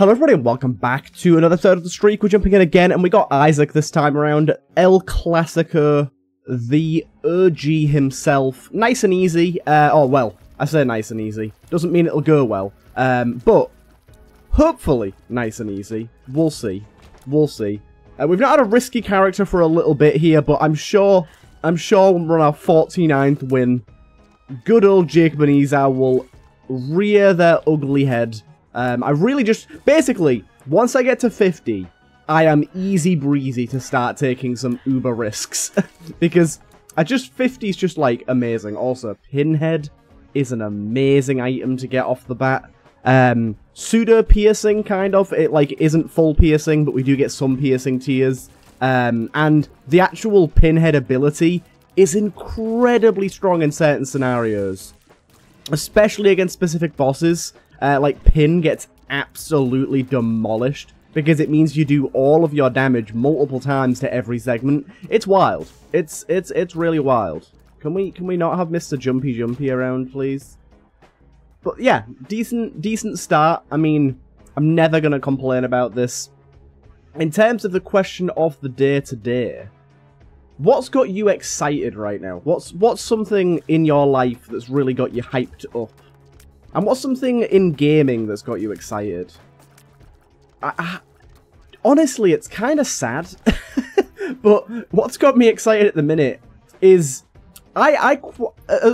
Hello everybody and welcome back to another episode of The Streak. We're jumping in again and we got Isaac this time around. El Clasico, the OG himself. Nice and easy. Uh, oh, well, I say nice and easy. Doesn't mean it'll go well. Um, but, hopefully nice and easy. We'll see. We'll see. Uh, we've not had a risky character for a little bit here, but I'm sure, I'm sure when we're on our 49th win, good old Jake Izao will rear their ugly head um, I really just, basically, once I get to 50, I am easy breezy to start taking some uber risks. because I just, 50 is just like amazing. Also, Pinhead is an amazing item to get off the bat. Um, pseudo piercing, kind of. It like isn't full piercing, but we do get some piercing tiers. Um, and the actual Pinhead ability is incredibly strong in certain scenarios. Especially against specific bosses uh, like pin gets absolutely demolished because it means you do all of your damage multiple times to every segment. It's wild. It's it's it's really wild. Can we can we not have Mr. Jumpy Jumpy around, please? But yeah, decent decent start. I mean, I'm never gonna complain about this. In terms of the question of the day today, what's got you excited right now? What's what's something in your life that's really got you hyped up? And what's something in gaming that's got you excited? I, I, honestly, it's kind of sad. but what's got me excited at the minute is I I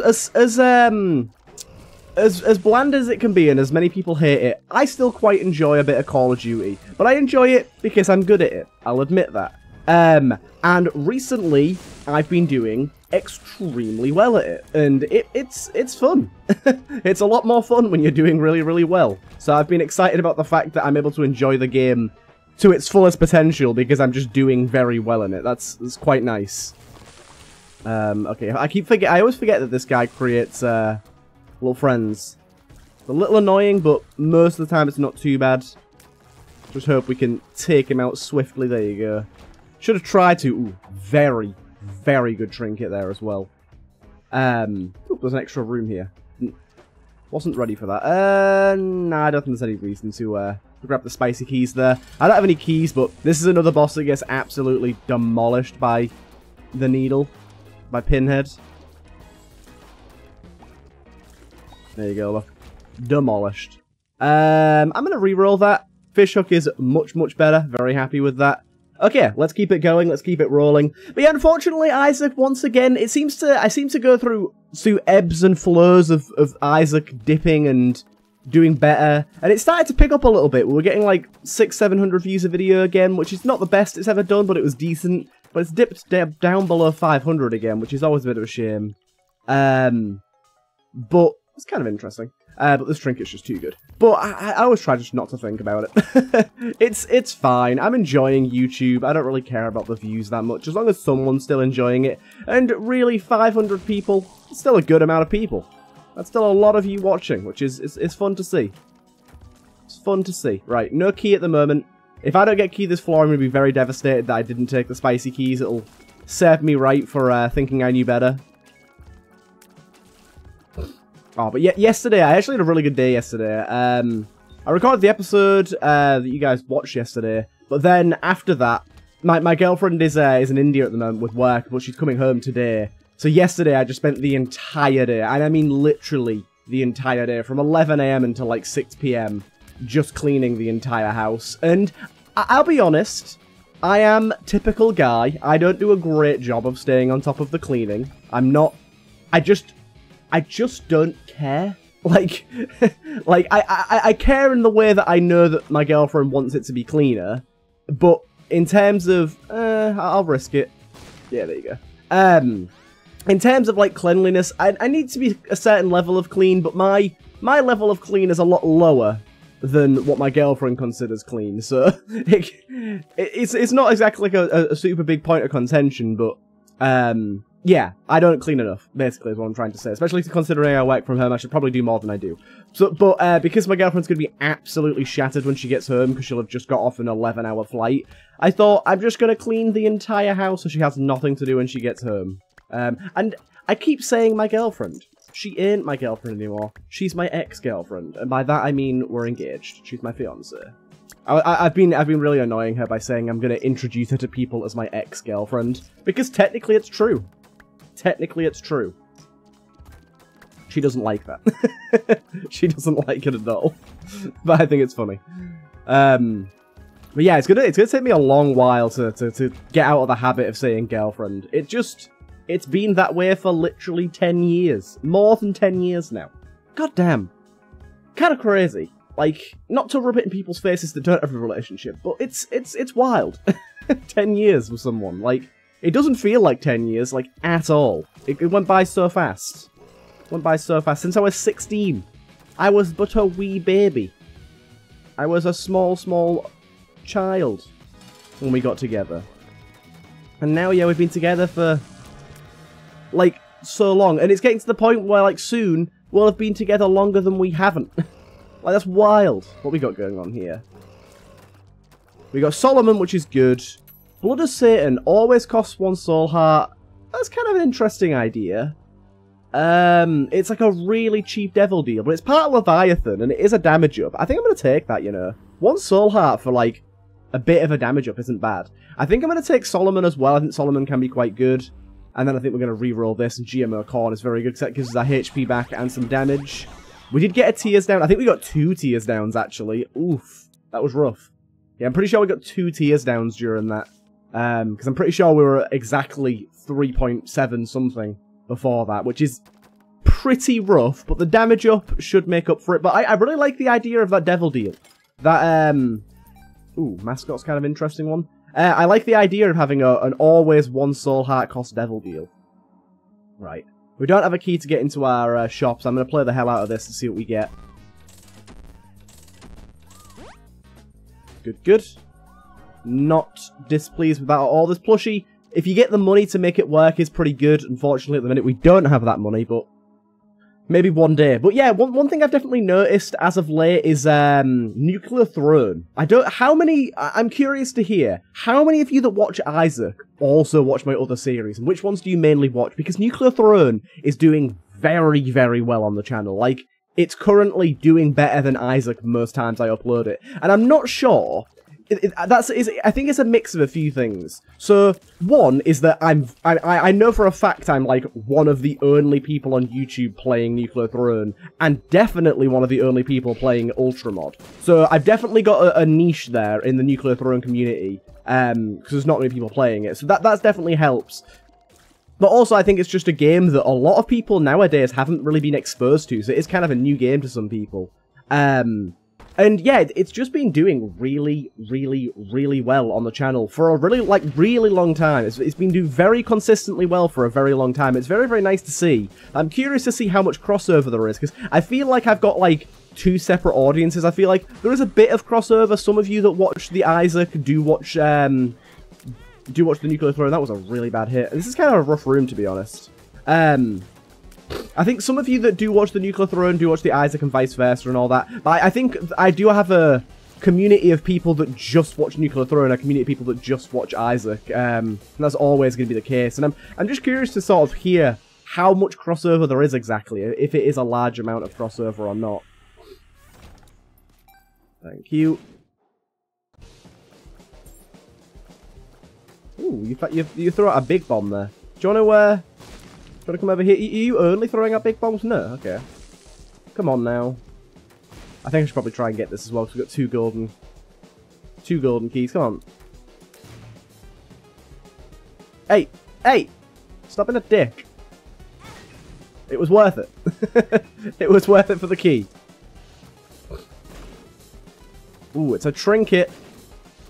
as as um as as bland as it can be and as many people hate it, I still quite enjoy a bit of Call of Duty. But I enjoy it because I'm good at it. I'll admit that. Um and recently I've been doing extremely well at it, and it, it's it's fun. it's a lot more fun when you're doing really, really well. So I've been excited about the fact that I'm able to enjoy the game to its fullest potential because I'm just doing very well in it. That's, that's quite nice. Um, okay, I keep forget. I always forget that this guy creates uh, little friends. It's a little annoying, but most of the time it's not too bad. Just hope we can take him out swiftly. There you go. Should have tried to. Ooh, very, very good trinket there as well. Um, ooh, there's an extra room here. Wasn't ready for that. Uh, nah, I don't think there's any reason to, uh, to grab the spicy keys there. I don't have any keys, but this is another boss that gets absolutely demolished by the needle, by Pinhead. There you go, look. Demolished. Um, I'm going to re-roll that. Fishhook is much, much better. Very happy with that. Okay, let's keep it going, let's keep it rolling. But yeah, unfortunately, Isaac, once again, it seems to, I seem to go through, through ebbs and flows of, of Isaac dipping and doing better. And it started to pick up a little bit. We were getting like six, seven hundred views a video again, which is not the best it's ever done, but it was decent. But it's dipped down below 500 again, which is always a bit of a shame. Um, but it's kind of interesting. Uh, but this trinket's just too good. But I, I always try just not to think about it. it's it's fine. I'm enjoying YouTube. I don't really care about the views that much, as long as someone's still enjoying it. And really, 500 people, still a good amount of people. That's still a lot of you watching, which is, is, is fun to see. It's fun to see. Right, no key at the moment. If I don't get key this floor, I'm going to be very devastated that I didn't take the spicy keys. It'll serve me right for uh, thinking I knew better. Oh, but yeah, yesterday, I actually had a really good day yesterday. Um, I recorded the episode uh, that you guys watched yesterday, but then after that, my, my girlfriend is uh, is in India at the moment with work, but she's coming home today. So yesterday, I just spent the entire day, and I mean literally the entire day, from 11am until like 6pm, just cleaning the entire house. And I I'll be honest, I am typical guy. I don't do a great job of staying on top of the cleaning. I'm not... I just I just don't care. Like, like I, I, I care in the way that I know that my girlfriend wants it to be cleaner, but in terms of, uh, I'll risk it. Yeah, there you go. Um, in terms of like cleanliness, I, I need to be a certain level of clean, but my my level of clean is a lot lower than what my girlfriend considers clean. So it, it's it's not exactly like a, a super big point of contention, but um, yeah, I don't clean enough, basically, is what I'm trying to say. Especially considering I work from home, I should probably do more than I do. So, But uh, because my girlfriend's going to be absolutely shattered when she gets home, because she'll have just got off an 11-hour flight, I thought I'm just going to clean the entire house so she has nothing to do when she gets home. Um, and I keep saying my girlfriend. She ain't my girlfriend anymore. She's my ex-girlfriend. And by that I mean we're engaged. She's my fiance. I, have been I've been really annoying her by saying I'm to introduce her to people as my ex-girlfriend because technically it's true. Technically it's true. She doesn't like that. she doesn't like it at all. but I think it's funny. Um, but yeah, it's gonna it's gonna take me a long while to, to, to get out of the habit of saying girlfriend. It just it's been that way for literally ten years. More than ten years now. God damn. Kinda crazy. Like, not to rub it in people's faces that don't have a relationship, but it's it's it's wild. ten years with someone. Like, it doesn't feel like ten years, like, at all. It, it went by so fast. Went by so fast. Since I was 16. I was but a wee baby. I was a small, small child when we got together. And now, yeah, we've been together for, like, so long. And it's getting to the point where, like, soon, we'll have been together longer than we haven't. like, that's wild. What we got going on here? We got Solomon, which is good. Blood of Satan always costs one soul heart. That's kind of an interesting idea. Um, it's like a really cheap devil deal, but it's part of Leviathan, and it is a damage up. I think I'm going to take that, you know. One soul heart for, like, a bit of a damage up isn't bad. I think I'm going to take Solomon as well. I think Solomon can be quite good. And then I think we're going to re-roll this, and GMO Corn is very good because that gives us our HP back and some damage. We did get a tears down. I think we got two tears downs, actually. Oof. That was rough. Yeah, I'm pretty sure we got two tears downs during that. Um, because I'm pretty sure we were exactly 3.7 something before that, which is pretty rough, but the damage up should make up for it. But I, I really like the idea of that devil deal. That, um, Ooh, mascot's kind of interesting one. Uh, I like the idea of having a, an always one soul heart cost devil deal. Right. We don't have a key to get into our uh, shops. I'm going to play the hell out of this and see what we get. Good, good. Not displeased with that at all. This plushie, if you get the money to make it work, is pretty good. Unfortunately, at the minute, we don't have that money, but Maybe one day. But yeah, one, one thing I've definitely noticed as of late is um, Nuclear Throne. I don't... How many... I'm curious to hear. How many of you that watch Isaac also watch my other series? And which ones do you mainly watch? Because Nuclear Throne is doing very, very well on the channel. Like, it's currently doing better than Isaac most times I upload it. And I'm not sure it, it, that's is I think it's a mix of a few things. So one is that I'm I I know for a fact I'm like one of the only people on YouTube playing Nuclear Throne, and definitely one of the only people playing Ultramod. So I've definitely got a, a niche there in the Nuclear Throne community, um, because there's not many people playing it. So that that definitely helps. But also, I think it's just a game that a lot of people nowadays haven't really been exposed to, so it's kind of a new game to some people. Um, and yeah, it's just been doing really, really, really well on the channel for a really, like, really long time. It's, it's been doing very consistently well for a very long time. It's very, very nice to see. I'm curious to see how much crossover there is, because I feel like I've got, like, two separate audiences. I feel like there is a bit of crossover. Some of you that watch the Isaac do watch, um, do watch the Nuclear Throne. That was a really bad hit. This is kind of a rough room, to be honest. Um, I think some of you that do watch the Nuclear Throne do watch the Isaac and vice versa and all that. But I, I think I do have a community of people that just watch Nuclear Throne, a community of people that just watch Isaac. Um, and that's always going to be the case. And I'm, I'm just curious to sort of hear how much crossover there is exactly, if it is a large amount of crossover or not. Thank you. Ooh, you, you, you throw out a big bomb there. Do you want to, uh, To come over here. Are you only throwing up big bombs? No, okay. Come on now. I think I should probably try and get this as well, because we've got two golden... Two golden keys. Come on. Hey! Hey! Stop being a dick. It was worth it. it was worth it for the key. Ooh, it's a trinket.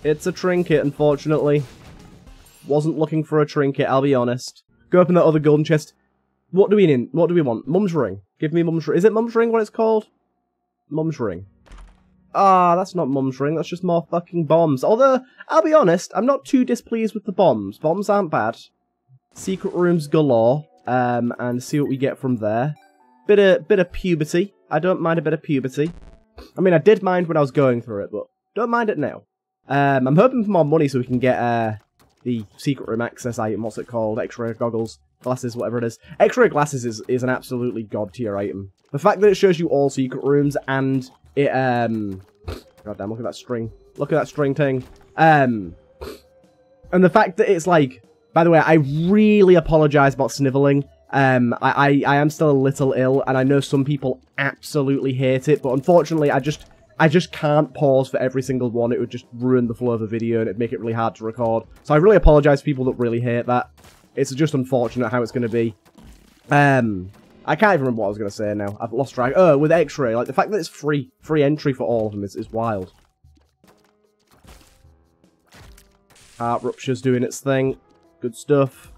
It's a trinket, unfortunately. Wasn't looking for a trinket, I'll be honest. Go open that other golden chest. What do we need? What do we want? Mum's ring. Give me Mum's ring. Is it Mum's ring what it's called? Mum's ring. Ah, that's not Mum's ring. That's just more fucking bombs. Although, I'll be honest, I'm not too displeased with the bombs. Bombs aren't bad. Secret rooms galore. Um, and see what we get from there. Bit of, bit of puberty. I don't mind a bit of puberty. I mean, I did mind when I was going through it, but don't mind it now. Um, I'm hoping for more money so we can get uh, the secret room access item. What's it called? X-ray goggles glasses, whatever it is. X-ray glasses is, is an absolutely god tier item. The fact that it shows you all secret rooms and it um God damn, look at that string. Look at that string thing. Um, and the fact that it's like, by the way, I really apologize about sniveling. Um, I, I, I am still a little ill, and I know some people absolutely hate it, but unfortunately, I just, I just can't pause for every single one. It would just ruin the flow of the video, and it'd make it really hard to record. So I really apologize to people that really hate that. It's just unfortunate how it's going to be. Um, I can't even remember what I was going to say now. I've lost track. Oh, with X-Ray, like the fact that it's free, free entry for all of them is, is wild. Heart Rupture's doing its thing. Good stuff.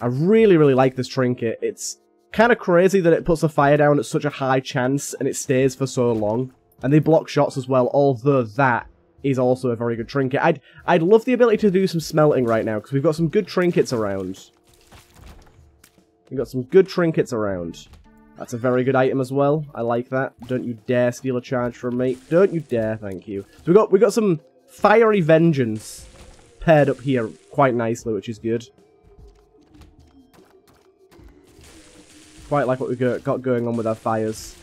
I really, really like this trinket. It's kind of crazy that it puts the fire down at such a high chance and it stays for so long. And they block shots as well, although that is also a very good trinket. I'd, I'd love the ability to do some smelting right now, because we've got some good trinkets around. We've got some good trinkets around. That's a very good item as well. I like that. Don't you dare steal a charge from me. Don't you dare, thank you. So we got we got some fiery vengeance paired up here quite nicely, which is good. Quite like what we got, got going on with our fires.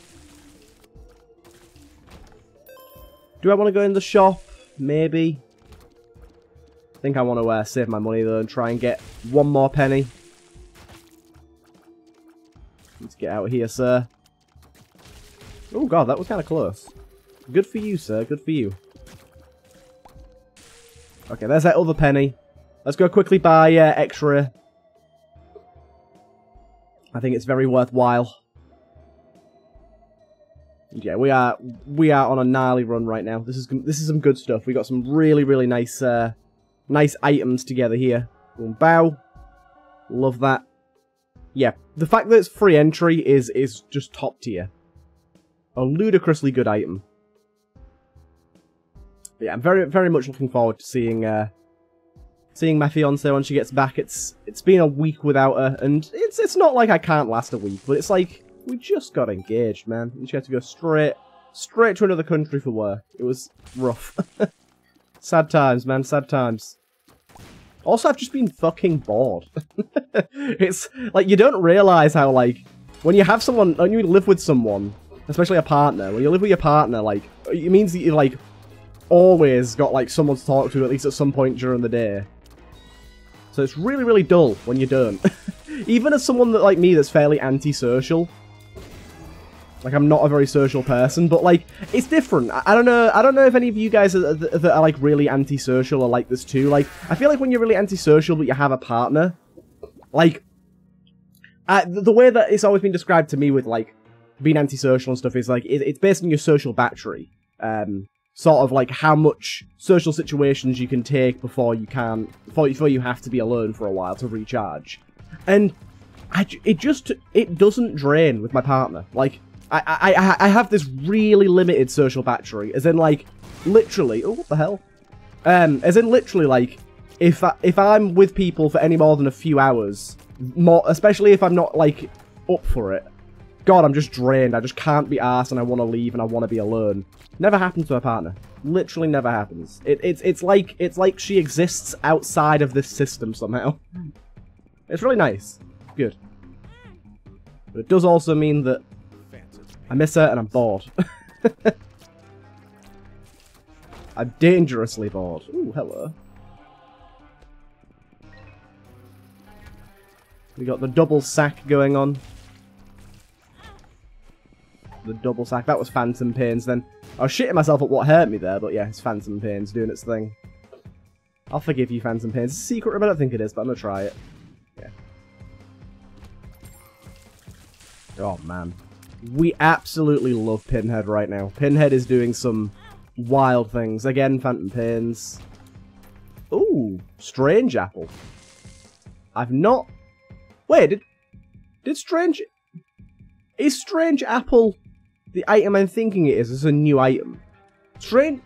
Do I want to go in the shop? Maybe. I think I want to uh, save my money though and try and get one more penny. Let's get out of here, sir. Oh god, that was kind of close. Good for you, sir. Good for you. Okay, there's that other penny. Let's go quickly buy uh, X-Ray. I think it's very worthwhile. Yeah, we are we are on a gnarly run right now. This is this is some good stuff. We got some really really nice uh, nice items together here. Bow. Love that. Yeah, the fact that it's free entry is is just top tier. A ludicrously good item. But yeah, I'm very very much looking forward to seeing uh, seeing my fiance when she gets back. It's it's been a week without her, and it's it's not like I can't last a week, but it's like we just got engaged, man. And she had to go straight straight to another country for work. It was rough. sad times, man. Sad times. Also, I've just been fucking bored. it's like you don't realize how like when you have someone, when you live with someone, especially a partner, when you live with your partner, like it means that you like always got like someone to talk to at least at some point during the day. So it's really, really dull when you don't. Even as someone that like me that's fairly antisocial, like I'm not a very social person, but like it's different. I, I don't know. I don't know if any of you guys are, that are like really antisocial are like this too. Like I feel like when you're really antisocial but you have a partner, like uh, the way that it's always been described to me with like being antisocial and stuff is like it, it's based on your social battery. Um, sort of like how much social situations you can take before you can before, before you have to be alone for a while to recharge. And I, it just it doesn't drain with my partner. Like I, I, I have this really limited social battery, as in, like, literally, oh, what the hell? Um, as in, literally, like, if, I, if I'm with people for any more than a few hours, more, especially if I'm not, like, up for it, God, I'm just drained, I just can't be asked, and I want to leave, and I want to be alone. Never happens to a partner. Literally never happens. It, it's, it's like, it's like she exists outside of this system somehow. It's really nice. Good. But it does also mean that I miss her and I'm bored. I'm dangerously bored. Ooh, hello. We got the double sack going on. The double sack. That was Phantom Pains then. I was shitting myself at what hurt me there, but yeah, it's Phantom Pains doing its thing. I'll forgive you, Phantom Pains. It's a secret room, I don't think it is, but I'm gonna try it. Yeah. Oh, man. We absolutely love Pinhead right now. Pinhead is doing some wild things. Again, Phantom Pains. Ooh, Strange Apple. I've not... Wait, did, did Strange... Is Strange Apple the item I'm thinking it is? Is a new item? Strange...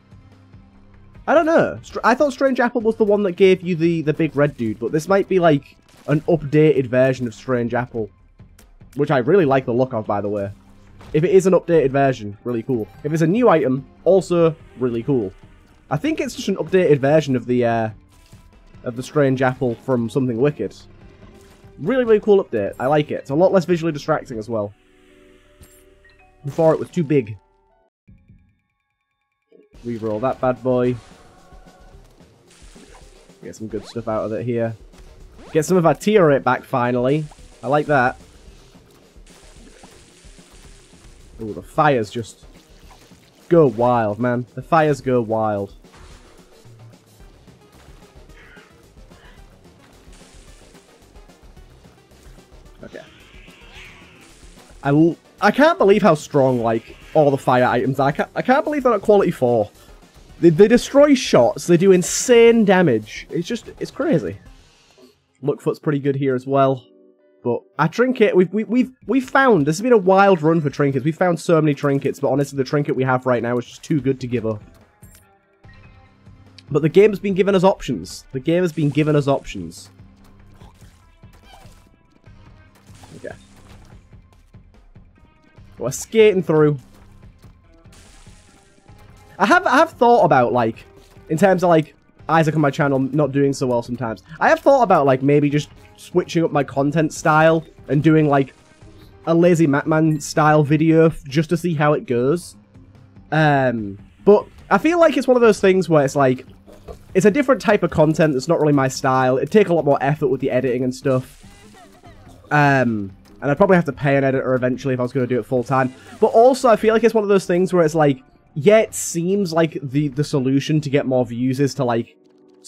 I don't know. I thought Strange Apple was the one that gave you the, the big red dude, but this might be like an updated version of Strange Apple. Which I really like the look of, by the way. If it is an updated version, really cool. If it's a new item, also really cool. I think it's just an updated version of the uh, of the Strange Apple from Something Wicked. Really, really cool update. I like it. It's a lot less visually distracting as well. Before it was too big. Reroll that bad boy. Get some good stuff out of it here. Get some of our tear rate back finally. I like that. The fires just go wild, man. The fires go wild. Okay. I, I can't believe how strong, like, all the fire items are. I can't, I can't believe they're at quality 4. They, they destroy shots, they do insane damage. It's just, it's crazy. Lucky Foot's pretty good here as well. But a trinket, we've, we, we've, we've found, this has been a wild run for trinkets. We've found so many trinkets, but honestly, the trinket we have right now is just too good to give up. But the game's been giving us options. The game has been giving us options. Okay. We're skating through. I have I have thought about like in terms of like Isaac on my channel not doing so well sometimes. I have thought about like maybe just switching up my content style and doing like a lazy Mattman style video just to see how it goes. Um, but I feel like it's one of those things where it's like it's a different type of content that's not really my style. It'd take a lot more effort with the editing and stuff. Um, and I'd probably have to pay an editor eventually if I was going to do it full time. But also, I feel like it's one of those things where it's like yeah, it seems like the, the solution to get more views is to, like,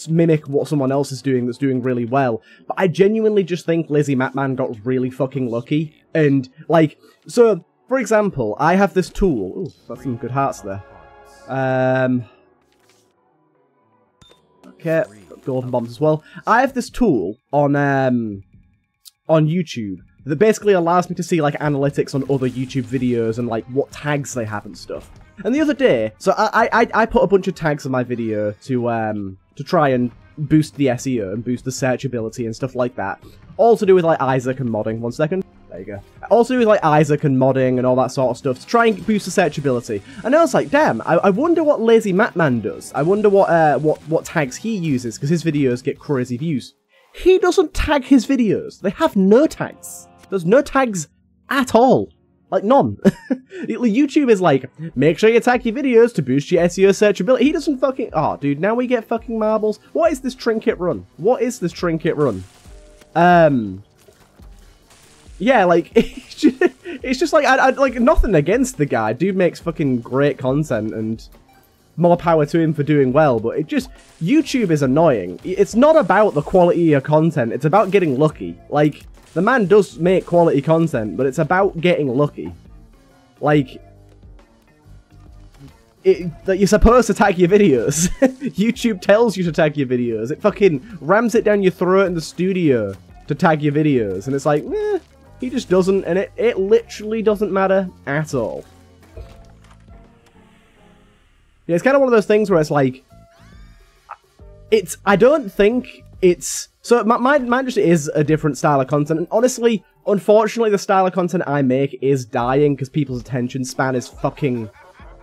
mimic what someone else is doing that's doing really well. But I genuinely just think Lazy Mattman got really fucking lucky. And, like, so, for example, I have this tool. Ooh, got some good hearts there. Um... Okay, golden bombs as well. I have this tool on, um... on YouTube that basically allows me to see, like, analytics on other YouTube videos and, like, what tags they have and stuff. And the other day, so I, I, I put a bunch of tags on my video to um to try and boost the SEO and boost the searchability and stuff like that. All to do with like Isaac and modding. One second. There you go. Also with like Isaac and modding and all that sort of stuff to try and boost the searchability. And I was like, damn, I, I wonder what Lazy Mattman does. I wonder what uh what what tags he uses because his videos get crazy views. He doesn't tag his videos. They have no tags. There's no tags at all. Like, none. YouTube is like, make sure you tag your videos to boost your SEO searchability. He doesn't fucking... Oh, dude, now we get fucking marbles. What is this trinket run? What is this trinket run? Um... Yeah, like, it's just, it's just like, I, I, like, nothing against the guy. Dude makes fucking great content and more power to him for doing well, but it just, YouTube is annoying. It's not about the quality of your content, it's about getting lucky. Like, the man does make quality content, but it's about getting lucky. Like, it, that you're supposed to tag your videos. YouTube tells you to tag your videos. It fucking rams it down your throat in the studio to tag your videos. And it's like, eh, he just doesn't. And it, it literally doesn't matter at all. Yeah, it's kind of one of those things where it's like, it's, I don't think it's so my mine just is a different style of content. And honestly, unfortunately, the style of content I make is dying because people's attention span is fucking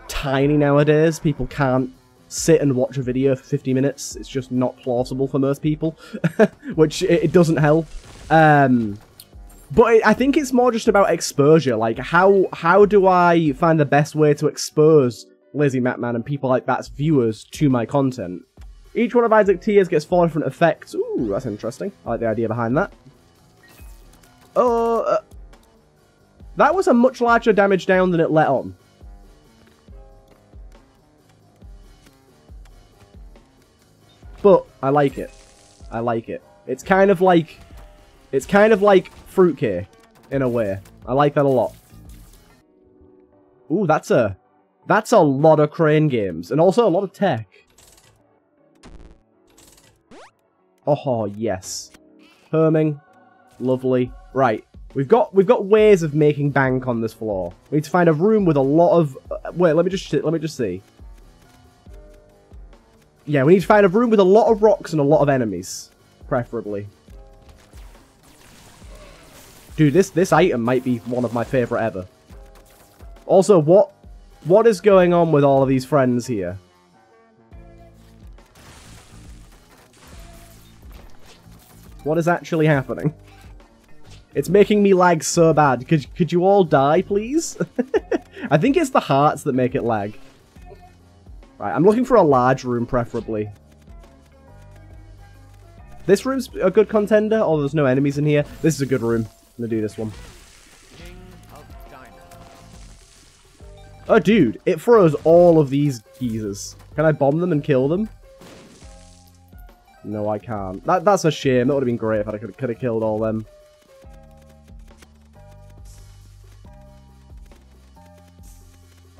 tiny nowadays. People can't sit and watch a video for 50 minutes. It's just not plausible for most people, which it, it, doesn't help. Um, but it, I think it's more just about exposure. Like, how how do I find the best way to expose Lazy Mattman and people like that's viewers to my content? Each one of Isaac tiers gets four different effects. Ooh, that's interesting. I like the idea behind that. Oh, uh, that was a much larger damage down than it let on. But I like it. I like it. It's kind of like, it's kind of like fruitcake in a way. I like that a lot. Ooh, that's a, that's a lot of crane games and also a lot of tech. Oh, yes. Herming. Lovely. Right. We've got we've got ways of making bank on this floor. We need to find a room with a lot of... Uh, wait, let me just let me just see. Yeah, we need to find a room with a lot of rocks and a lot of enemies. Preferably. Dude, this, this item might be one of my favourite ever. Also, what what is going on with all of these friends here? What is actually happening? It's making me lag so bad. Could, could you all die, please? I think it's the hearts that make it lag. Right, I'm looking for a large room, preferably. This room's a good contender, although there's no enemies in here. This is a good room. I'm gonna do this one. Oh, dude, it throws all of these geezers. Can I bomb them and kill them? No, I can't. That, that's a shame. That would have been great if I could have killed all them.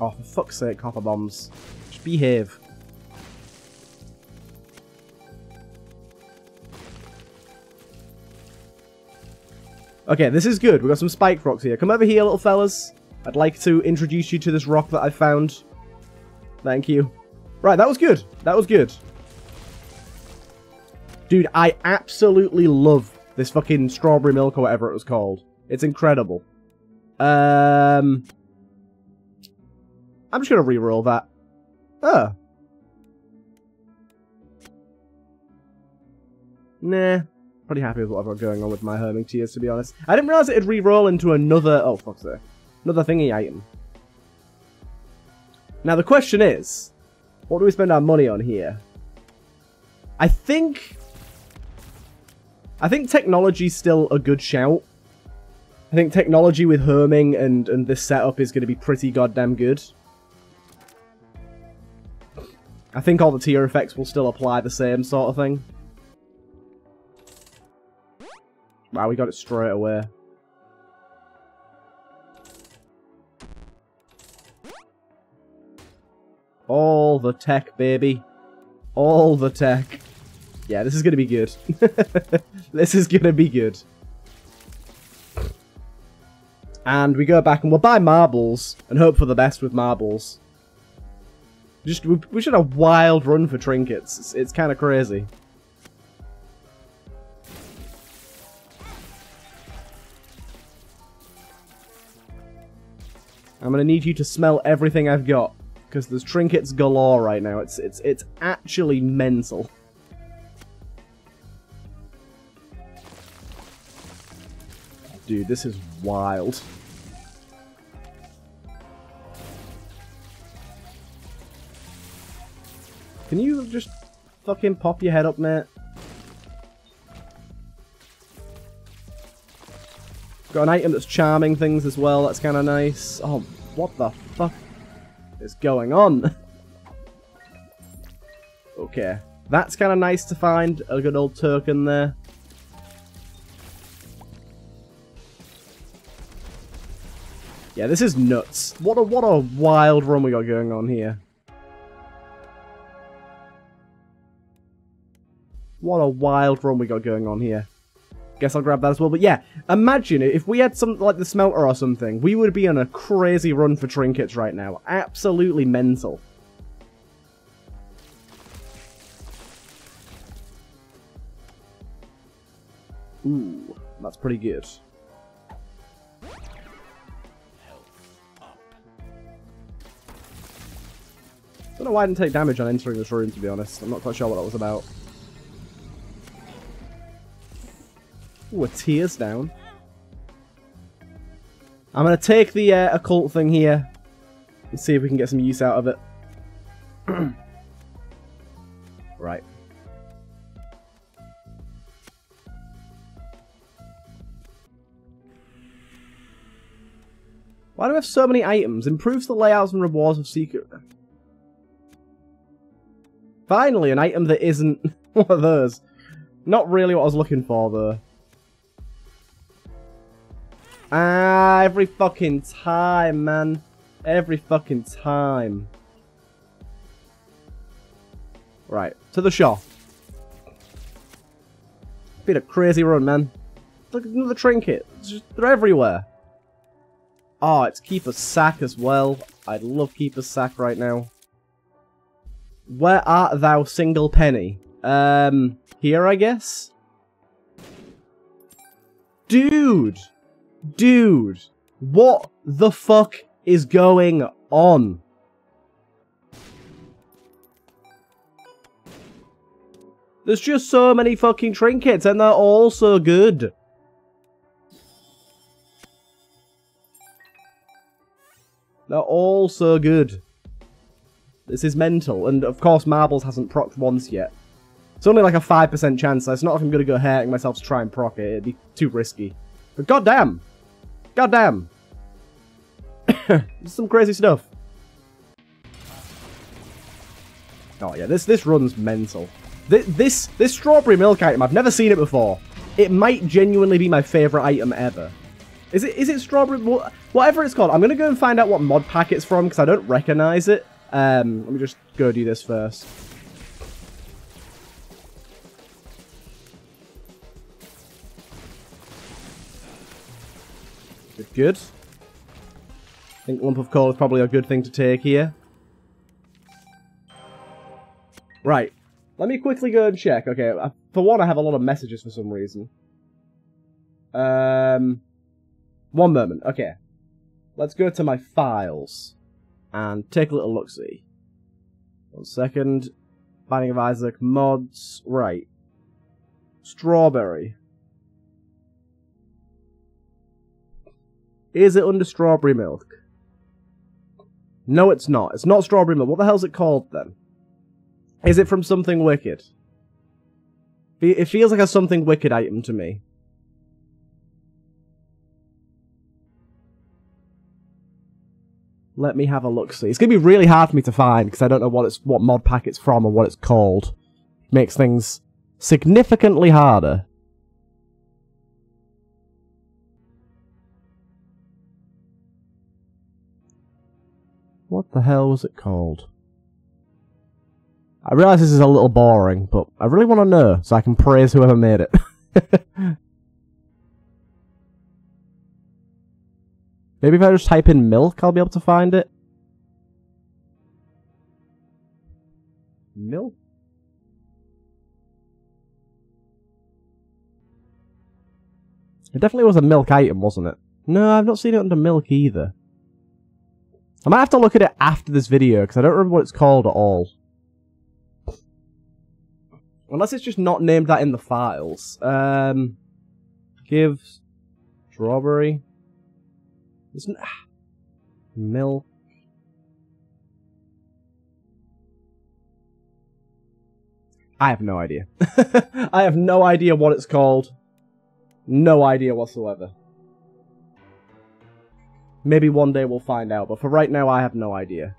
Oh, for fuck's sake, copper bombs. Just behave. Okay, this is good. We've got some spike rocks here. Come over here, little fellas. I'd like to introduce you to this rock that I found. Thank you. Right, that was good. That was good. Dude, I absolutely love this fucking strawberry milk or whatever it was called. It's incredible. Um, I'm just going to re-roll that. Oh. Nah. Pretty happy with what I've got going on with my Herming Tears, to be honest. I didn't realize it'd re-roll into another... Oh, fuck's sake. Another thingy item. Now, the question is, what do we spend our money on here? I think... I think technology's still a good shout. I think technology with Herming and, and this setup is going to be pretty goddamn good. I think all the tier effects will still apply the same sort of thing. Wow, we got it straight away. All the tech, baby. All the tech. Yeah, this is to be good. this is to be good. And we go back and we'll buy marbles and hope for the best with marbles. Just We, we should have a wild run for trinkets. It's, it's kind of crazy. I'm to need you to smell everything I've got because there's trinkets galore right now. It's it's it's actually mental. Dude, this is wild. Can you just fucking pop your head up, mate? Got an item that's charming things as well, that's kind of nice. Oh, what the fuck? is going on? okay. That's kind of nice to find. A good old token there. Yeah, this is nuts. What a what a wild run we got going on here. What a wild run we got going on here. Guess I'll grab that as well. But yeah, imagine if we had something like the smelter or something, we would be on a crazy run for trinkets right now. Absolutely mental. Ooh, that's pretty good. Don't know why I didn't take damage on entering this room, to be honest. I'm not quite sure what that was about. Ooh, a tears down. I'm going to take the uh, occult thing here and see if we can get some use out of it. right. Why do we have so many items? Improves the layouts and rewards of secret. Finally, an item that isn't one of those. Not really what I was looking for, though. Ah, every fucking time, man. Every fucking time. Right, to the shop. Been a crazy run, man. Look at another trinket. Just, they're everywhere. Oh, it's Keeper's Sack as well. I'd love Keeper's Sack right now. Where art thou, single penny? Um, here, I guess? Dude! Dude, what the fuck is going on? There's just so many fucking trinkets and they're all so good. They're all so good. This is mental. And of course, Marbles hasn't procced once yet. It's only like a 5% chance. So it's not like I'm going to go hurting myself to try and proc it. It'd be too risky. But goddamn! Goddamn! some crazy stuff. Oh yeah, this this runs mental. This, this this strawberry milk item, I've never seen it before. It might genuinely be my favorite item ever. Is it is it strawberry? Whatever it's called. I'm gonna go and find out what mod pack it's from because I don't recognize it. Um, let me just go do this first. Good, good. I think lump of coal is probably a good thing to take here. Right. Let me quickly go and check. Okay, uh, for one, I have a lot of messages for some reason. Um, one moment. Okay. Let's go to my files and take a little look-see. One second. Binding of Isaac, mods. Right. Strawberry. Is it under strawberry milk? No, it's not. It's not strawberry milk. What the hell's it called then? Is it from something wicked? It feels like a something wicked item to me. Let me have a look see. It's to be really hard for me to find because I don't know what it's what mod pack it's from or what it's called. Makes things significantly harder. What the hell was it called? I realise this is a little boring, but I really want to know so I can praise whoever made it. Maybe if I just type in milk, I'll be able to find it. Milk? It definitely was a milk item, wasn't it? No, I've not seen it under milk either. I might have to look at it after this video, because I don't remember what it's called at all. Unless it's just not named that in the files. Um, give strawberry. Isn't ah, milk. I have no idea. I have no idea what it's called. No idea whatsoever. Maybe one day we'll find out, but for right now I have no idea.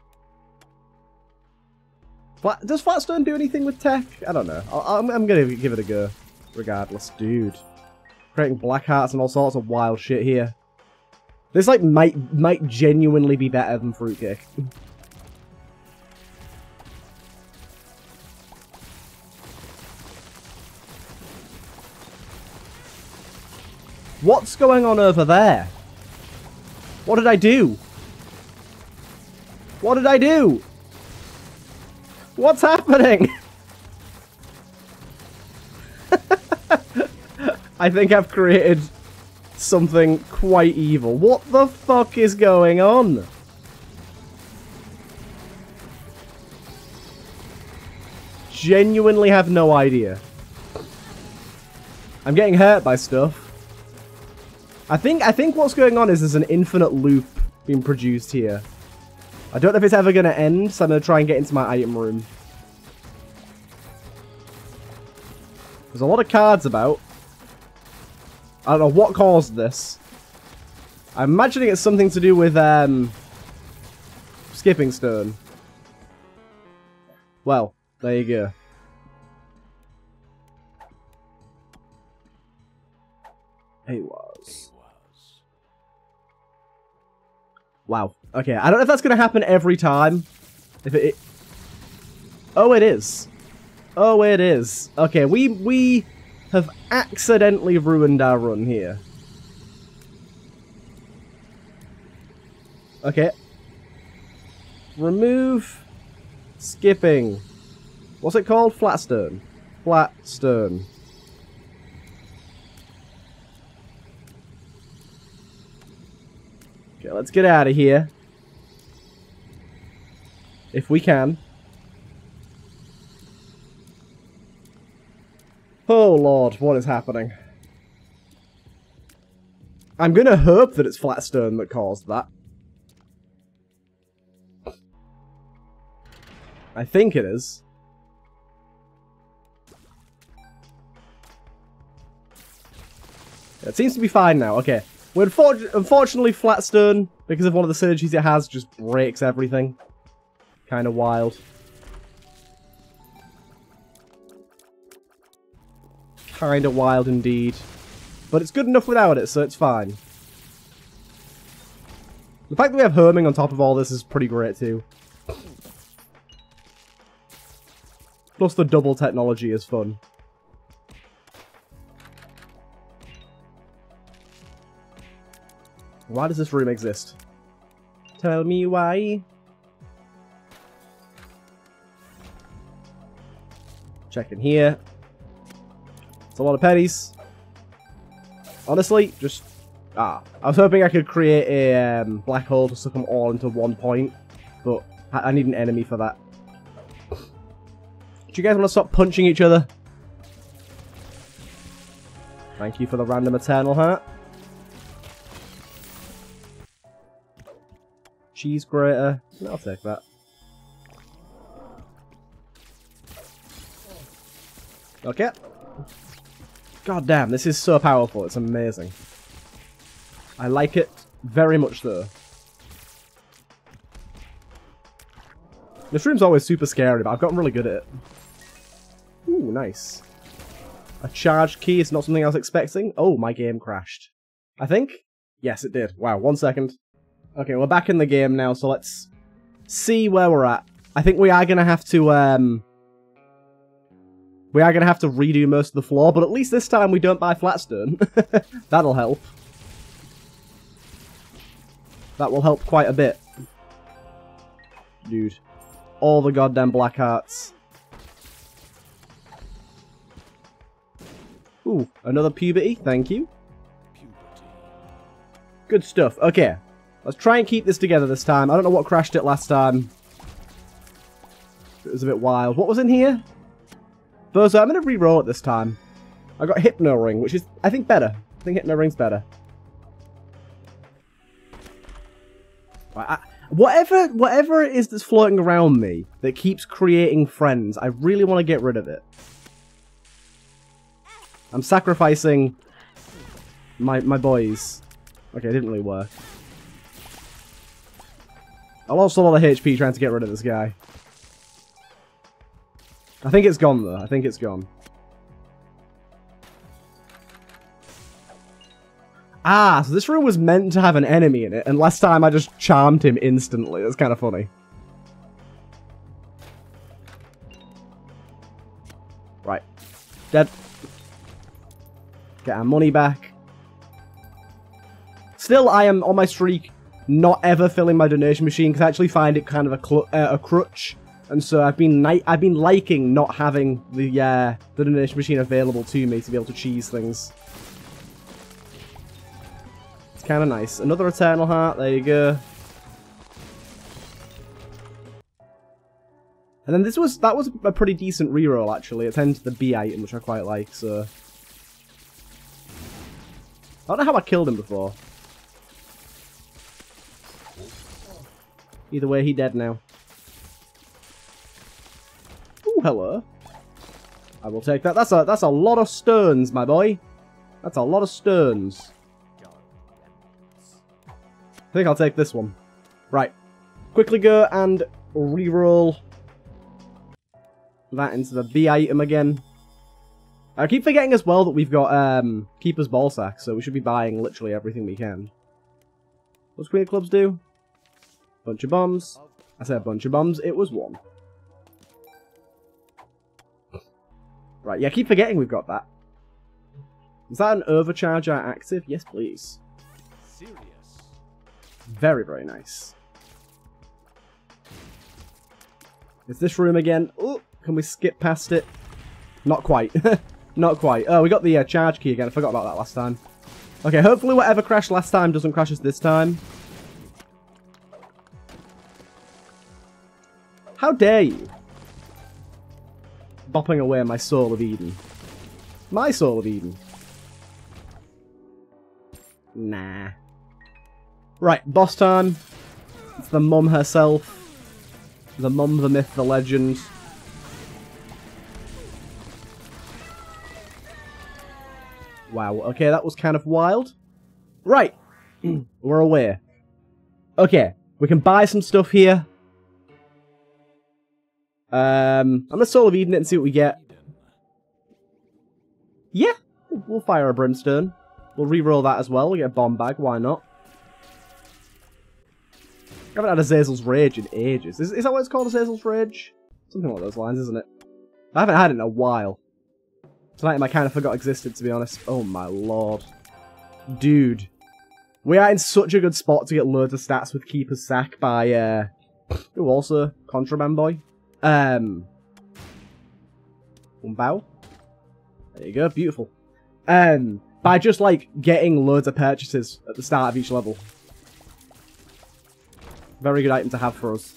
Flat, does Flatstone do anything with tech? I don't know. i am I'm to give it a go. Regardless. Dude. Creating black hearts and all sorts of wild shit here. This, like, might might genuinely be better than Fruitcake. What's going on over there? What did I do? What did I do? What's happening? I think I've created something quite evil. What the fuck is going on? Genuinely have no idea. I'm getting hurt by stuff. I think I think what's going on is there's an infinite loop being produced here. I don't know if it's ever going to end, so I'm going to try and get into my item room. There's a lot of cards about. I don't know what caused this. I'm imagining it's something to do with, um... Skipping Stone. Well, there you go. It was. Wow. Okay, I don't know if that's going to happen every time. If it, it... Oh, it is. Oh, it is. Okay, we we have accidentally ruined our run here. Okay. Remove skipping. What's it called? Flat stern. Flatstone. Flatstone. Okay, let's get out of here. If we can. Oh lord, what is happening? I'm gonna hope that it's Flatstone that caused that. I think it is. It seems to be fine now. Okay. We're unfor unfortunately Flatstone, because of one of the synergies it has, just breaks everything. Kind of wild. Kind of wild indeed. But it's good enough without it, so it's fine. The fact that we have Herming on top of all this is pretty great too. Plus the double technology is fun. Why does this room exist? Tell me why. Check in here. It's a lot of pennies. Honestly, just... Ah, I was hoping I could create a um, black hole to suck them all into one point, but I, I need an enemy for that. Do you guys want to stop punching each other? Thank you for the random Eternal Heart. Cheese grater. I'll take that. Okay. God damn, this is so powerful. It's amazing. I like it very much though. This room's always super scary, but I've gotten really good at it. Ooh, nice. A charged key is not something I was expecting. Oh, my game crashed. I think? Yes, it did. Wow, one second. Okay, we're back in the game now, so let's see where we're at. I think we are going to have to um, we are going to have to redo most of the floor, but at least this time we don't buy flatstone. That'll help. That will help quite a bit. Dude. All the goddamn black hearts. Ooh, another puberty, thank you. Good stuff. Okay, let's try and keep this together this time. I don't know what crashed it last time. It was a bit wild. What was in here? Bozo, I'm going to re-roll it this time. I got Hypno Ring, which is, I think, better. I think Hypno Ring's better. I, whatever, whatever it is that's floating around me that keeps creating friends, I really want to get rid of it. I'm sacrificing my my boys. Okay, it didn't really work. I lost a lot of HP trying to get rid of this guy. I think it's gone, though. I think it's gone. Ah, so this room was meant to have an enemy in it, and last time I just charmed him instantly. That's kind of funny. Right. Dead. Get our money back. Still, I am on my streak not ever filling my donation machine, because I actually find it kind of a, uh, a crutch and so I've been I've been liking not having the uh, the donation machine available to me to be able to cheese things. It's kind of nice. Another Eternal Heart. There you go. And then this was that was a pretty decent reroll actually. It's into the B item, which I quite like. So I don't know how I killed him before. Either way, he dead now hello. I will take that. That's a that's a lot of stones, my boy. That's a lot of stones. I think I'll take this one. Right. Quickly go and re-roll that into the B item again. I keep forgetting as well that we've got um, Keeper's Ballsack, so we should be buying literally everything we can. What's Queen of Clubs do? Bunch of bombs. I said a bunch of bombs. It was one. Right, yeah, I keep forgetting we've got that. Is that an overcharger active? Yes, please. Serious. Very, very nice. Is this room again? Oh, can we skip past it? Not quite. Not quite. Oh, we got the uh, charge key again. I forgot about that last time. Okay, hopefully whatever crashed last time doesn't crash us this time. How dare you? Bopping away my Soul of Eden. My Soul of Eden. Nah. Right, boss time. It's the mum herself. The mum, the myth, the legend. Wow, okay, that was kind of wild. Right, we're aware. Okay, we can buy some stuff here. Um, I'm gonna Soul of Eden it and see what we get. Yeah, we'll fire a Brimstone. We'll re-roll that as well. We get a Bomb Bag, why not? I haven't had Azazel's Rage in ages. Is, is that what it's called, Azazel's Rage? Something along those lines, isn't it? I haven't had it in a while. Tonight I kind of forgot existed, to be honest. Oh my lord. Dude. We are in such a good spot to get loads of stats with Keeper's Sack by, uh... Who also? Contraband Boy? Um... Bow. There you go, beautiful. Um, by just, like, getting loads of purchases at the start of each level. Very good item to have for us.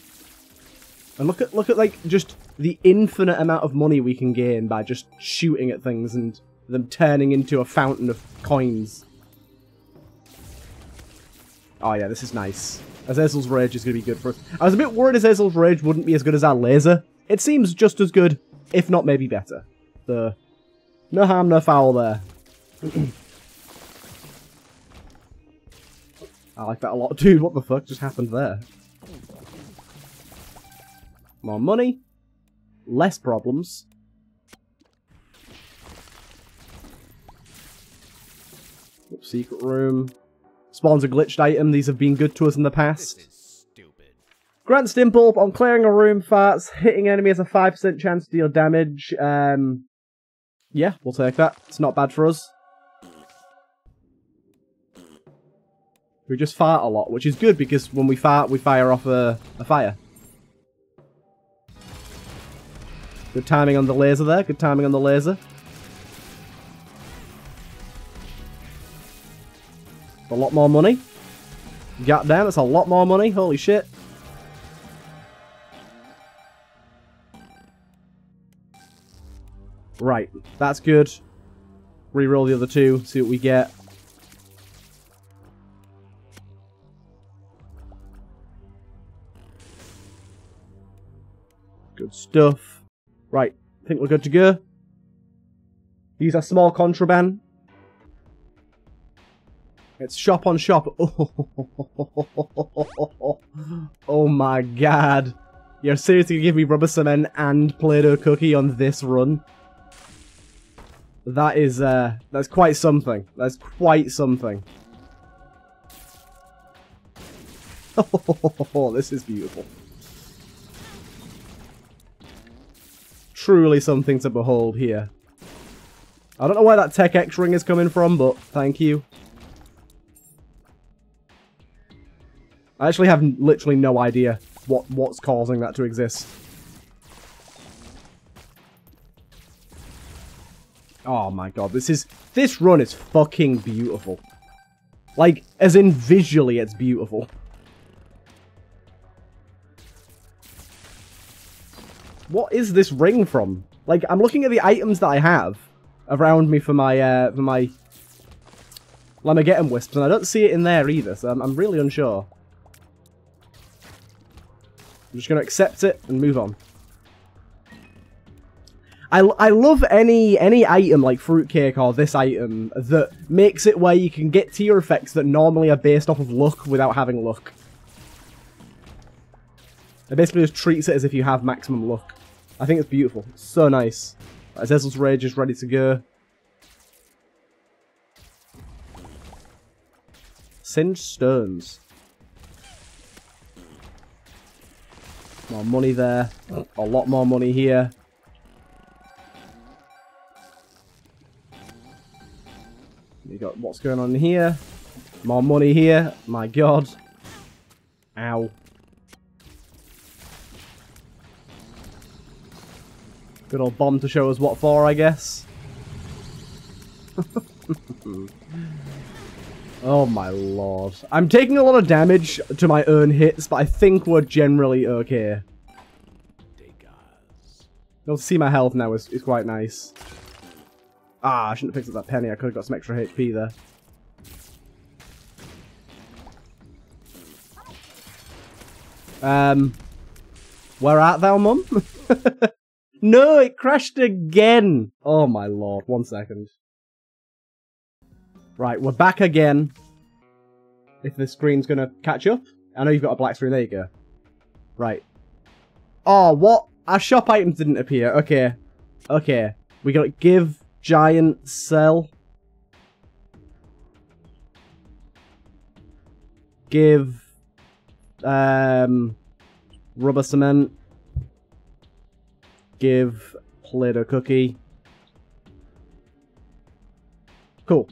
And look at, look at, like, just the infinite amount of money we can gain by just shooting at things and them turning into a fountain of coins. Oh yeah, this is nice. Azazel's Rage is going to be good for us. I was a bit worried Azazel's Rage wouldn't be as good as our laser. It seems just as good, if not maybe better. The no harm, no foul there. I like that a lot. Dude, what the fuck just happened there? More money less problems. Secret room. Spawns a glitched item. These have been good to us in the past. Grant Stimple, on clearing a room, farts, hitting enemy has a 5% chance to deal damage. Um, yeah, we'll take that. It's not bad for us. We just fart a lot, which is good because when we fart, we fire off a, a fire. Good timing on the laser there. Good timing on the laser. A lot more money. God damn, that's a lot more money. Holy shit. Right, that's good. Reroll the other two, see what we get. Good stuff. Right, I think we're good to go. These are small contraband. It's shop on shop. Oh, oh my god. You're seriously gonna give me rubber cement and Play-Doh cookie on this run? That is, uh, that's quite something. That's quite something. Oh, this is beautiful. truly something to behold here. I don't know where that Tech X ring is coming from, but thank you. I actually have literally no idea what what's causing that to exist. Oh my god, this is... This run is fucking beautiful. Like, as in visually it's beautiful. What is this ring from? Like, I'm looking at the items that I have around me for my, uh, for my Lemegeton Wisps, and I don't see it in there either, so I'm, I'm really unsure. I'm just going to accept it and move on. I, I love any any item like fruitcake or this item that makes it where you can get tear effects that normally are based off of luck without having luck. It basically just treats it as if you have maximum luck. I think it's beautiful. so nice. Azazel's Rage is ready to go. Singed Stones. More money there. A lot more money here. You got what's going on here. More money here. My god. Ow. Good old bomb to show us what for, I guess. oh my lord. I'm taking a lot of damage to my own hits, but I think we're generally okay. You'll see my health now is, is quite nice. Ah, I shouldn't have picked up that penny. I could have got some extra HP there. Um, Where art thou, mum? no, it crashed again. Oh my lord. One second. Right, we're back again. If the screen's gonna catch up. I know you've got a black screen. There you go. Right. Oh, what? Our shop items didn't appear. Okay. Okay. We gotta give giant cell. Give um rubber cement. Give Play-Doh cookie. Cool.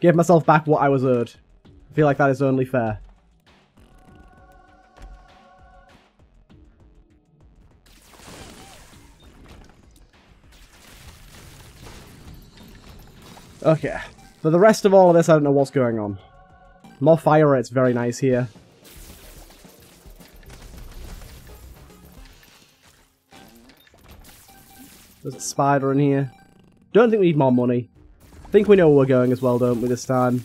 Give myself back what I was owed. I feel like that is only fair. Okay. For the rest of all of this, I don't know what's going on. More fire rate's very nice here. There's a spider in here. Don't think we need more money. Think we know where we're going as well, don't we, this time?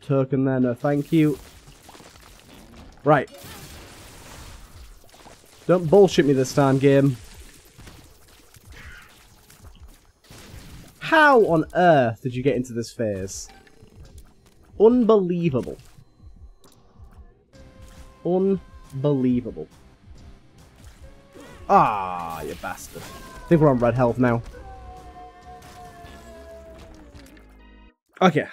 Token there, no thank you. Right. Don't bullshit me this time, game. How on earth did you get into this phase? Unbelievable. Unbelievable. Ah, you bastard. I think we're on red health now. Okay.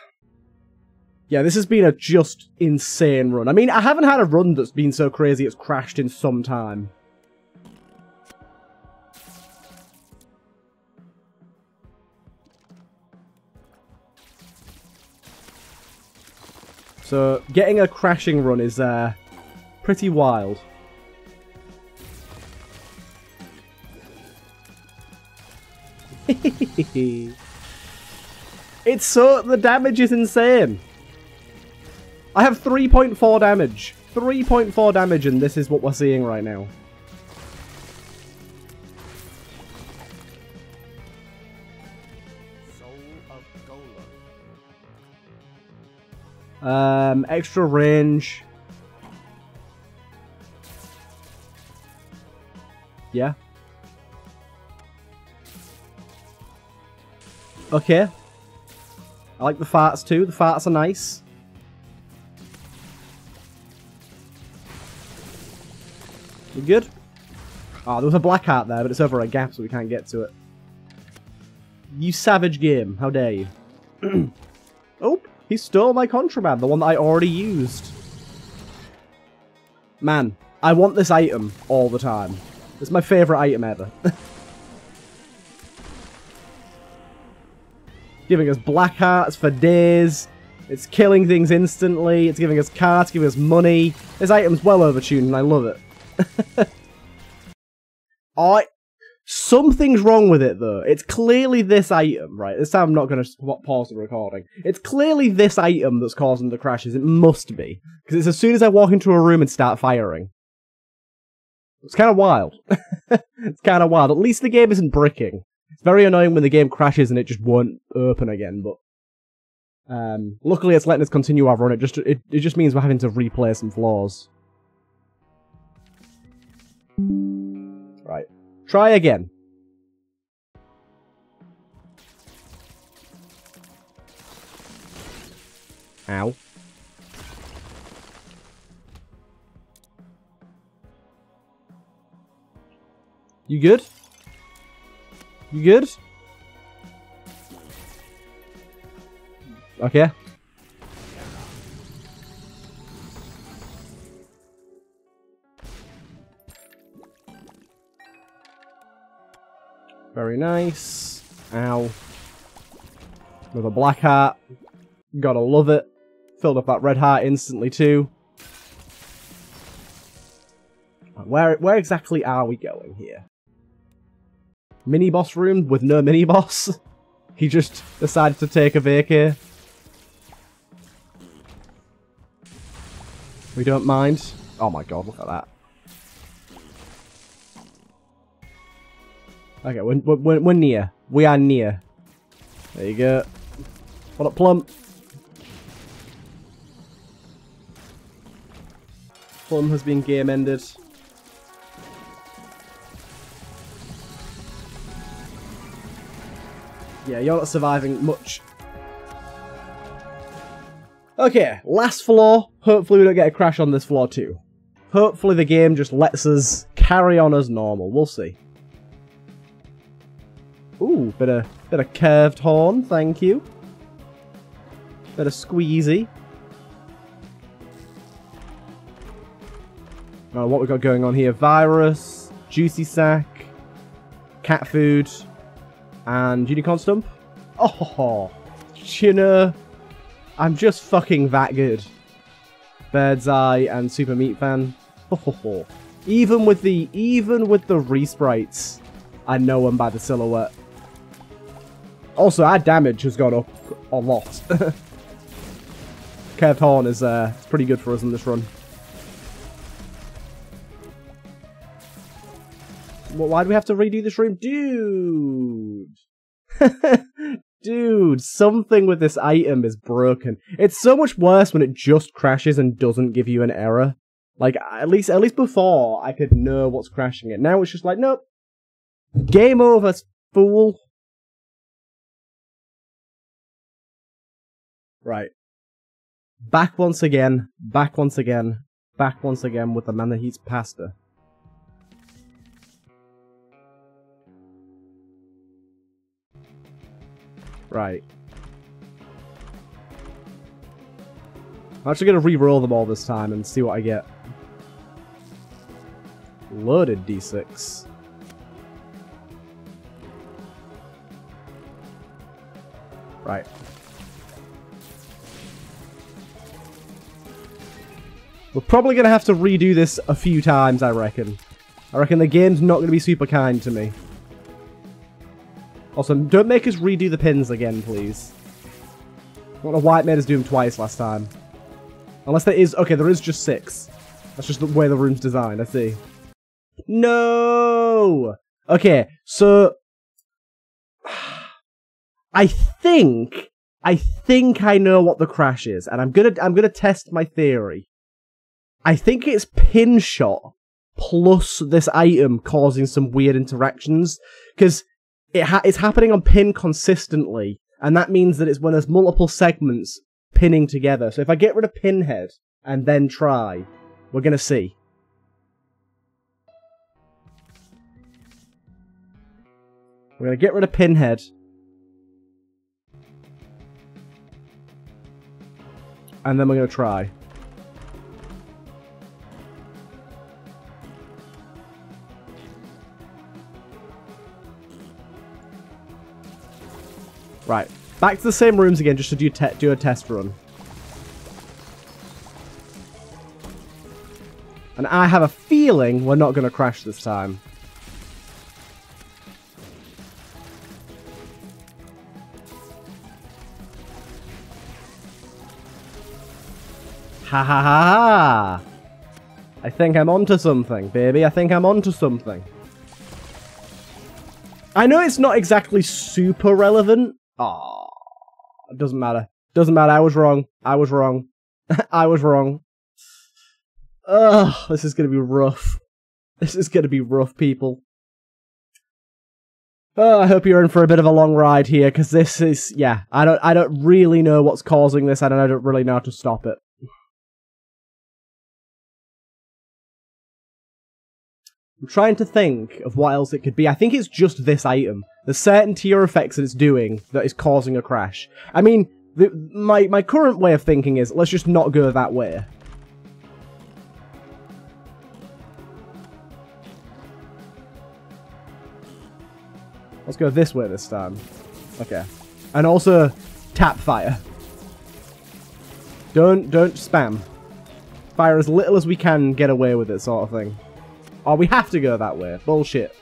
Yeah, this has been a just insane run. I mean, I haven't had a run that's been so crazy it's crashed in some time. So, getting a crashing run is uh, pretty wild. it's so... the damage is insane. I have 3.4 damage. 3.4 damage and this is what we're seeing right now. Um, extra range. Yeah. Okay. I like the farts too. The farts are nice. We good? Oh, there was a black there, but it's over a gap, so we can't get to it. You savage game. How dare you. oh, he stole my contraband, the one that I already used. Man, I want this item all the time. It's my favourite item ever. giving us black hearts for days. It's killing things instantly. It's giving us cards, giving us money. This item's well overtuned and I love it. I Something's wrong with it, though. It's clearly this item, right? This time I'm not going to pause the recording. It's clearly this item that's causing the crashes. It must be. Because it's as soon as I walk into a room and start firing. It's kind of wild. it's kind of wild. At least the game isn't bricking. It's very annoying when the game crashes and it just won't open again, but... Um, luckily it's letting us continue our run. It just, it, it just means we're having to replay some floors. Right. Try again. Ow. You good? You good? Okay. Very nice. Ow. With a black heart. Gotta love it. Filled up that red heart instantly too. Where where exactly are we going here? mini boss room with no mini boss. He just decided to take a vacay. We don't mind. Oh my god, look at that. Okay, we're, we're, we're near. We are near. There you go. What up, Plump? Plum has been game ended. Yeah, you're not surviving much. Okay, last floor. Hopefully we don't get a crash on this floor too. Hopefully the game just lets us carry on as normal. We'll see. Ooh, bit of, bit of curved horn, thank you. Bit of squeezy. Oh, what we got going on here? Virus, Juicy Sack, Cat Food, and Unicorn Stump. Oh, Chinner. I'm just fucking that good. Bird's Eye and Super Meat Fan. Oh, even with the even with the resprites, I know them by the silhouette. Also, our damage has gone up a lot. Curved Horn is uh, pretty good for us in this run. why do we have to redo this room? Dude! Dude, something with this item is broken. It's so much worse when it just crashes and doesn't give you an error. Like, at least at least before, I could know what's crashing it. Now it's just like, nope. Game over, fool. Right. Back once again, back once again, back once again with the man that eats pasta. Right. I'm actually going to re-roll them all this time and see what I get. Loaded D6. Right. We're probably going to have to redo this a few times, I reckon. I reckon the game's not going to be super kind to me. Also, don't make us redo the pins again, please. I don't know why it made us do them twice last time. Unless there is... Okay, there is just six. That's just the way the room's designed, I see. No! Okay, so... I think... I think I know what the crash is, and I'm gonna I'm gonna test my theory. I think it's pin shot plus this item causing some weird interactions because it ha- it's happening on pin consistently, and that means that it's when there's multiple segments pinning together. So if I get rid of Pinhead and then try, we're gonna see. We're gonna get rid of Pinhead. And then we're gonna try. Right. Back to the same rooms again just to do, do a test run. And I have a feeling we're not going to crash this time. Ha ha ha ha! I think I'm onto something, baby. I think I'm onto something. I know it's not exactly super relevant, It doesn't matter. Doesn't matter. I was wrong. I was wrong. I was wrong. Ugh, this is gonna be rough. This is gonna be rough, people. Oh, I hope you're in for a bit of a long ride here, because this is, yeah, I don't, I don't really know what's causing this, and I don't really know how to stop it. I'm trying to think of what else it could be. I think it's just this item. The certain tear effects that it's doing that is causing a crash. I mean, the, my, my current way of thinking is, let's just not go that way. Let's go this way this time. Okay. And also, tap fire. Don't, don't spam. Fire as little as we can get away with it sort of thing. Oh, we have to go that way. Bullshit.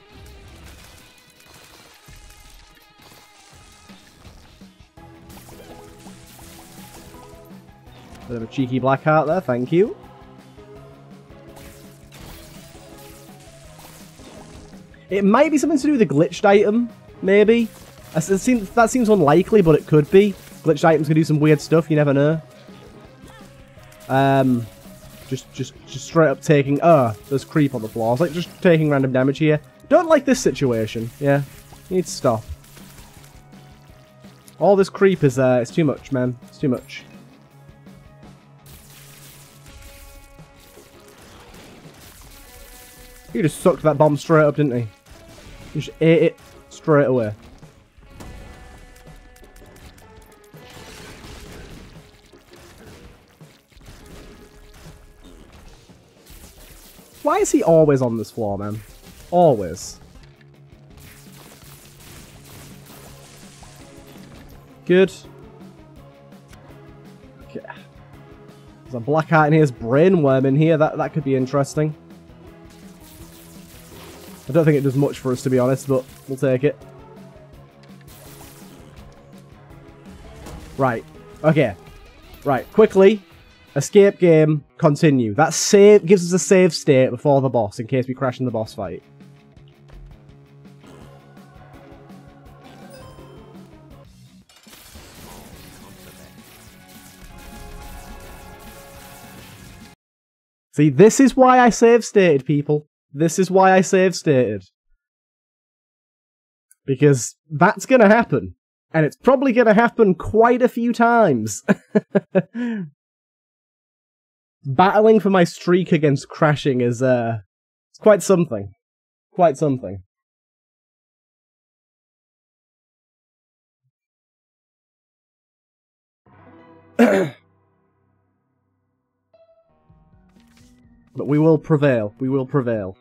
Bit of a cheeky black heart there, thank you. It might be something to do with a glitched item, maybe. That seems, that seems unlikely, but it could be. Glitched items can do some weird stuff, you never know. Um, Just, just, just straight up taking, Oh, there's creep on the floor. It's like just taking random damage here. Don't like this situation, yeah. You need to stop. All this creep is, there. it's too much, man. It's too much. He just sucked that bomb straight up, didn't he? He just ate it straight away. Why is he always on this floor, man? Always. Good. Okay. There's a black art in here, there's brain worm in here, that, that could be interesting. I don't think it does much for us, to be honest, but we'll take it. Right. Okay. Right. Quickly. Escape game. Continue. That save gives us a save state before the boss, in case we crash in the boss fight. See, this is why I save stated, people. This is why I save stated. Because that's gonna happen. And it's probably gonna happen quite a few times. Battling for my streak against crashing is, uh, it's quite something. Quite something. but we will prevail. We will prevail.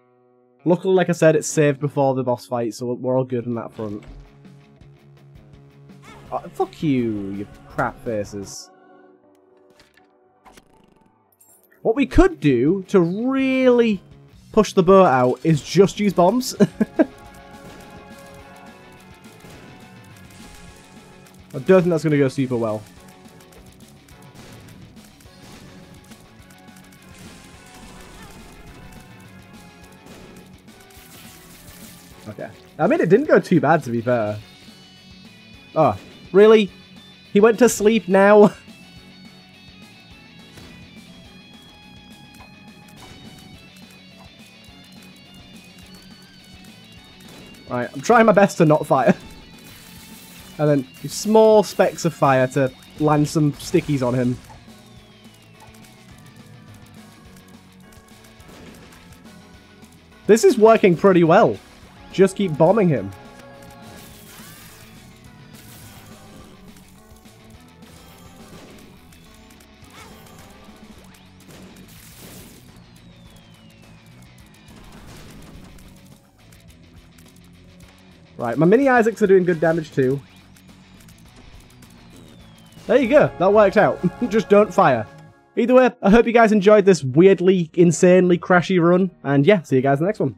Luckily, like I said, it's saved before the boss fight, so we're all good on that front. Oh, fuck you, you crap faces. What we could do to really push the boat out is just use bombs. I don't think that's going to go super well. I mean, it didn't go too bad, to be fair. Oh, really? He went to sleep now? Right, I'm trying my best to not fire. And then small specks of fire to land some stickies on him. This is working pretty well. Just keep bombing him. Right, my mini Isaacs are doing good damage too. There you go, that worked out. Just don't fire. Either way, I hope you guys enjoyed this weirdly, insanely crashy run, and yeah, see you guys in the next one.